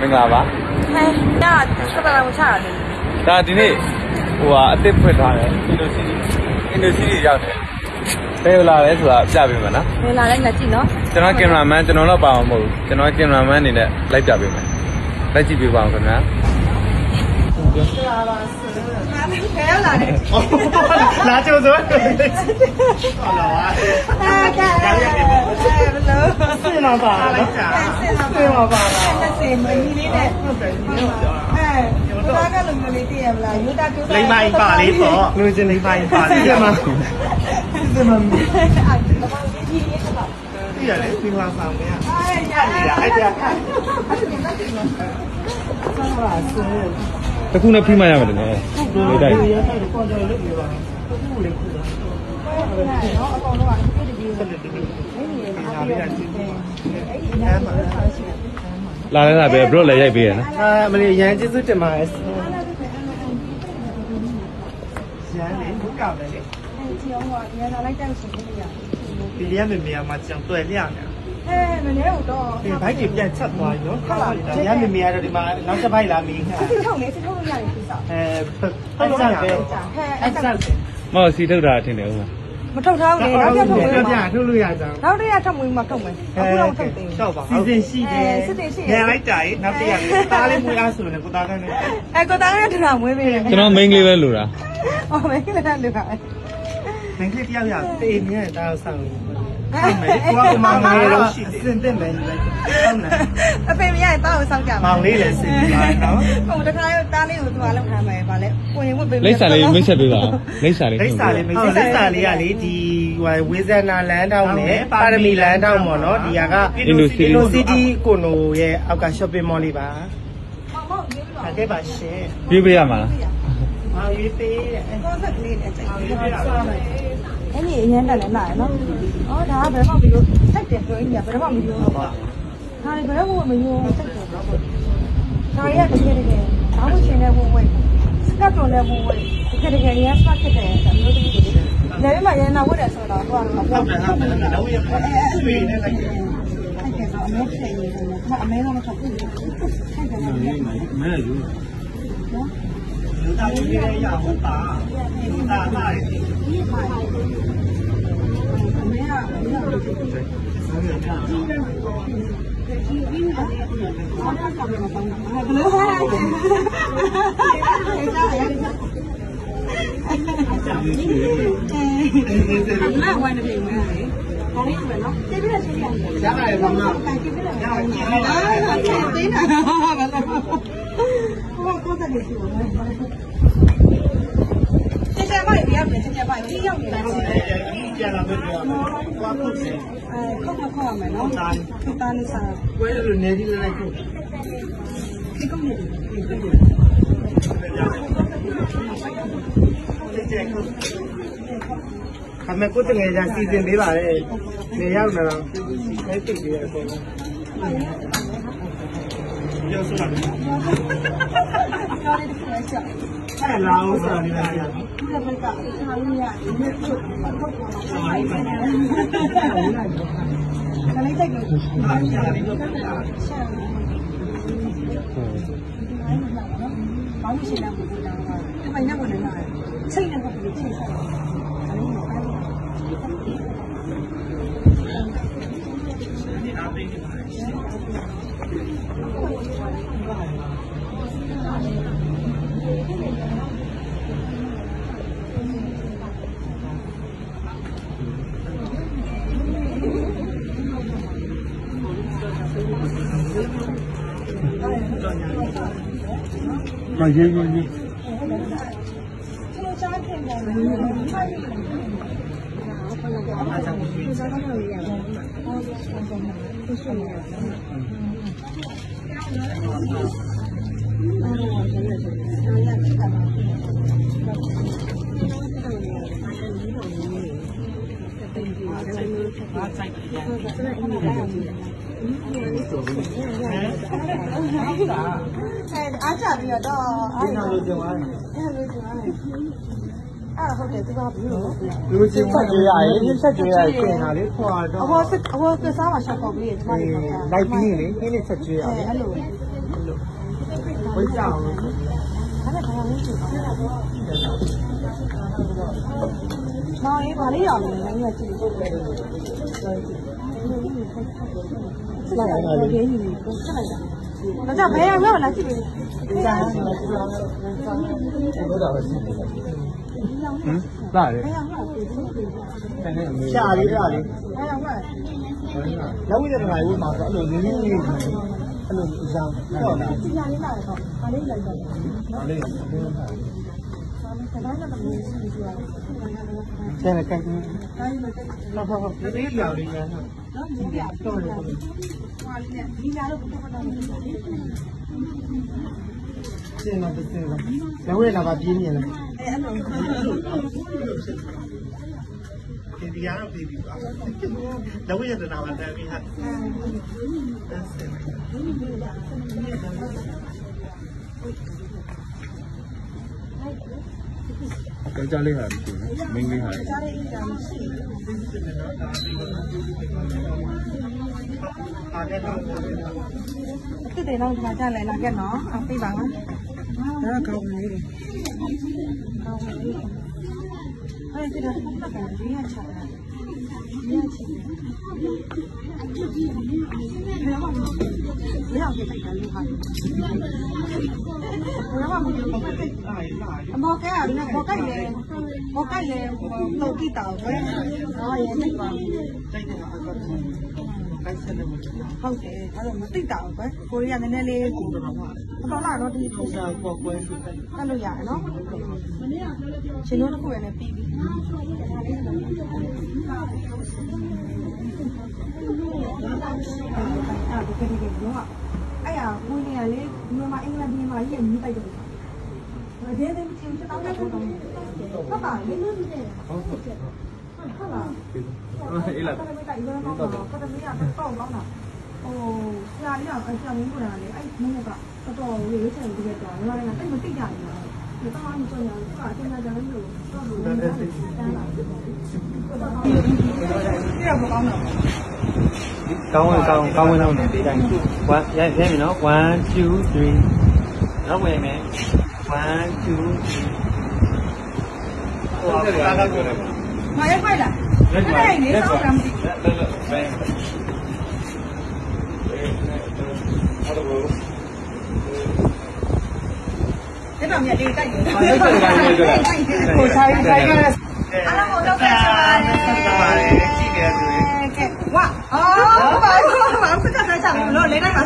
မင်္ဂလာပါဟဲ့ညချက်ပလာမချရလေဒါဒီနေ့ဟိုဟာအစ်စ်ဖွင့်ထားတယ်အင်ဒိုစီးအင်ဒိုစီးရောက်တယ်ဘယ်လိုလာလဲဆိုတာပြပေးမယ်နော်ဝင်လာလိုက်ငါကြည့်နော်ကျွန်တော်ကင်မရာမန်ကျွန်တော်တော့ပါအောင်မဟုတ်ဘူးကျွန်တော်ကင်မရာမန်အနေနဲ့လိုက်ပြပေးမယ်လိုက်ကြည့်ပေးပါအောင်ခင်ဗျာ ခဲရောက်လာတယ်လာကြိုဆိုအဲကဲအဲဘယ်လိုစင်လာပါနော်ဆင်လာစင်လာပါလားလက်စင်မကြီးလေးနဲ့ဟုတ်တယ်အဲဘာကလုံးမျိုးလေးသိရမလားယူတာတူတာလိမ္မာကြီးပါလေးပေါ့လူချင်းလိမ္မာကြီးပါလေးပြန်မှာစင်မမီအဲ့ဒါဘာကြီးကြီးလေးကတော့ပြရတယ်သင်္လာဆောင်မရအဲ့ရရအဲ့ဒါတခုနဲ့ဖိမှရမယ်တင်နော်လေး တိုက်ရတဲ့ပေါ်ကြလို့ပြောပါဘူးလေခုတော့နော်အကောင်တော့အခုတည်းဆက်လက်တည်းအဲ့ဒီဟာပြီးတော့အဲ့ဒီညမှာဆက်ရှိတယ်လာလဲလာပဲဘရော့လည်းရိုက်ပေးရနော်အာမလေးရန်ကျေးဇူးတင်ပါတယ်ရန်လေဘုကောက်တယ်လေအဲ့ဒီအောင်ကညလာလိုက်တဲ့ဆိုလို့ရဒီရန်မေမေမှာကြောင်တွေ့လျနေ အဲမနေ့ကတော့ဒီဘိုက်ကြီးပြန်ချက်သွားပြီနော်ရန်မေမေကတော့ဒီမှာနောက်တစ်ဘိုက်လာမီးခါစစ်ထုတ်နေစစ်ထုတ်လို့ရတယ်ဒီစားအဲအဲ့ဒါပဲဟဲ့အဲ့ဒါပဲမောက်စီထုတ်တာထင်တယ်ဦးမမထုတ်ထားဘူးလေနောက်ပြထုတ်မွေးပြမှာပြထုတ်လို့ရကြအောင်နောက်တရထုတ်မွေးမှာထုတ်မယ်အခုတော့ထုတ်သေးတော့ပါစီစဉ်ရှိတယ်ညလိုက်တာရေနောက်တရသားလေးမွေးအားဆိုလည်းကိုသားကလည်းအဲကိုသားရထတာမွေးပေးတယ်ကျွန်တော် main လေးပဲလိုတာအော်မင်းကလည်းလူပါမင်းကလေးတယောက်ရတေးမြဲတာဆောင်ဟုတ် မယ်ကိုကမောင်လေးတော့ရှိတယ်စင်တင်မယ်လိုက်ဟုတ်လားအဖေမရရင်တားကိုစောင့်ကြပါမောင်လေးလည်းစင်ပါနော်ဟိုတခါတားလေးကိုသူကလောက်ထားမယ်ဗာလဲကိုရင်ဝတ်ပေးလိပ်စာလေးမိတ်ဆက်ပေးပါဦးလိပ်စာလေးလိပ်စာလေးမိတ်ဆက်လိပ်စာလေးကလေဒီဝေဇနာလန်တောင်းနဲ့ပါရမီလန်တောင်းပေါ့နော်ဒီဟာကအင်ဒိုစီတီကိုနိုရဲ့အောက်က shopping mall လေးပါဟုတ်ဟုတ်ဒီလိုဒါကဲပါရှင်ပြေးပေးရမှာလားမောင်ရေးပေးတဲ့ကောသက်ကလေးနဲ့ချိန်ပြီးတော့ဆွာမယ် အဲ့ဒီအရင်တက်လည်းလာရနော်အော်ဒါကဘယ်မှမလို့စိတ်တယ်ပြောရင်ဘယ်မှမလို့ဟုတ်ပါဒါလည်းဘယ်မှမလို့စိတ်တယ်ဒါရီကတကယ်တကယ်ဘာလို့ရှင်လဲဝင်ဝင်စကတ်တော်လဲဝင်ဝင်တကယ်တကယ်ရမ်းစပတ်ဖြစ်တယ်အမျိုးသမီးတွေလည်းမရနာဝတ်တယ်ဆိုတော့တော့အပေါ်ဟုတ်တယ်ဟုတ်တယ်တော့ရဆွေးနေလိုက်တယ်အဲ့ဒါအမေဖြစ်နေတယ်အမေကတော့မထုတ်ဘူးအဲ့ဒါလည်းမဲယူလူသား ကြီးရဲ့ရဟုတ်ပါလူသားသားရဲ့အမေကဘယ်လိုဟာလဲအ မဝိုင်းနေပြီမယ်ဒါလေးပဲနော်တိပြည့်ရှိရတယ်ရပါတယ်ဘာမှတိုင်ပြည့်တယ်အာဟာတင်းတာဘာလဲဟိုကတော့တယ်ရှိတယ်ဆက်ဆက်ပါရရတယ်ဆက်ဆက်ပါဒီရောက်နေတာပြန်လာမယ်ပြောဘာလို့လဲအဲခောက်ခောက်ရမယ်နော်တာတာနေစားဝဲလို့နေကြီးလိုက်ဖို့ဒီကုန်းနေတယ်အမေကိုတငယ်ချင်းစီစဉ်ပေးပါလေနေရောက်လာတော့အဲ့တိတ်ကြီးရဲ့ပုံပြောစလာတယ်ကားလေးတစ်ခုလိုက်ချက်အဲ့လာအောင်ဆိုတာဒီလားရဒီကဘက်ကထားလို့ ရတယ်မြတ်ချုပ်ပတ်ထုတ်ပါမှာဒါလေးတိုက်လို့ဘာလို့လဲဘာလို့ရှိနေလဲဘုရားကတပိုင်နဲ့ဝင်လာတယ်ချိန်နဲ့ပတ်ပြီးချိန်ဆက်တယ်ဒါလေးကိုအဲ့လိုမရေးရေးရေးကျွန်တော်ကြားခင်တယ်။ဘာလို့လဲ။အားကြော င့်ဒီစားတော့ရရတယ်။အော်ဆက်ဆုံးဆုံးဆူဆူနေရတယ် အဲအားကြပြီးတော့အားဒီရနာလို့ပြောသွားတယ်အဲ့လိုကြရတယ်အဲ့ဟုတ်တယ်သူကဘူးလို့လူချင်းဆက်ကြရရင်ပြဆက်ကြရရင်ကျင်တာလေခွာတော့အဘောစစ်အဘောကစားမှာရှောက်ပေါ့ကလေးဒီမှာလိုက်ပြီးလေခင်းနေဆက်ကြရအဲ့လိုဝိကြအောင်လို့ဒါနဲ့ဘာလို့ရှိပါလဲ။မောင်ရေးပါလေးရအောင်လည်းလည်းကြည့်လို့ဆက်လိုက်ရအောင်လေဒီကိုဆက်လိုက်တာ။ဒါကြောင့်ဘယ်ရောက်ရောက်လာကြည့်လို့ဒီကနေ့ဟုတ်တာပဲ ဟမ်လာတယ်ဘယ်ရောက်ရောက်ဒီလိုရှာလေးပြလေးဘယ်ရောက်ရောက်လက်ဝိရတနာရေးမှာဆိုအဲ့လိုနည်းနည်းလေးအဲ့လိုအစားတော့တာဒီညာလေးလာတော့ဒါလေးလိုက်တော့ဒါလေးဒါလေး ကတော့မလို့ရှိသေးတယ်။ဆဲလည်းကဲဒါလေးလည်းတက်ဟုတ်ဟုတ်ဟုတ်ဒီပြောင်းလေးကဲနော်ဒီပြတော့တယ်။ဟိုလေးနဲ့ဒီညာလို့ပတ်ပတ်တော့စင်တော့စင်တော့လက်ဝိရနာပါပြင်းနေတယ်အဲအဲ့လိုဒီရတော့ပြီးပြီပါလက်ဝိရတနာပါတမ်းပြီးဟာကြောက်ကြလေးဟာမရှိဘူးမင်းလေးဟာကြားရည်တာမရှိဘူးအားက တော့တစ်တေတော့ဒီမှာကြားလဲလာခဲ့နော်အပြပါနော်ဒါကောင်းနေတယ်ကောင်းပါပြီအဲ့ဒီတော့တက်တယ်ဒီရချတာဒီရချတယ်ဘယ် မှာဘယ်အောင်တက်တယ်လို့ဟာဘယ်မှာမလို့ပတ်တယ်အမောကဲအဲ့ဒါဘောကိုက်လေဘောကိုက်လေတော့ကြည့်တော့ဘယ်ဟာရဲတက်ပါတိုက်တ ယ်ကတော့တိုက်စတယ်မဟုတ်ဘူးဟုတ်တယ်အဲ့တော့မသိတာပဲကိုရီးယားနည်းနည်းလေးကိုတော့တော့လာတော့ဒီပုံစံပေါ်ပွဲဆိုတဲ့အဲ့လိုရတယ်နော်ရှင်တို့တစ်ခုလည်းပြီးပြီအဲ့ဒီကိစ္စကတော့အဲ့ရဝင်နေရလေဒီမှာအင်္ဂလန်ပြည်မှာကြီးမြည်တိုက်တယ်အသေးသေးချင်းချက်တော့တော့ဟုတ်ပါလေဟုတ်ဟုတ် လားအေးလာပတ်သက်တိုက်ရတော့ပတ်သက်မရတော့ကောင်းတာဟိုဆရာကြီးကဆရာမင်းကလည်းအဲ့မင်းကတော်တော်လေးချက်ပြီးတော့ညီမလည်းတိတ်မသိကြဘူးဒီတော့မှမကြောက်ရဘူးသူကအတင်းကြတယ်လို့တော့လို့တန်းလာတယ်ဒီတော့မကောင်းတော့ကောင်းဝင်ကောင်းကောင်းဝင်တော့နေတိုင်း1ရရပြီနော်1 2 3နောက်ဝင်မယ်1 2 3ဟိုကားကားပြောလိုက်ပါမရဲဖိုက်လားအဲ့ဒီနေတော့ကမ်းပြီလောလောဘယ်အဲ့တော့ဒီတော့မြတ်လေးတိုက်တယ် ကိုဆိုင်ဆိုင်ကအားလုံးကိုတော့ဆက်ပါပါတယ်ကြည့်နေတယ်ဆိုရင်ကဲဝါအော်ဘာလို့ဘာစကားဆက်ချင်လို့လေးတိုင်းမှာ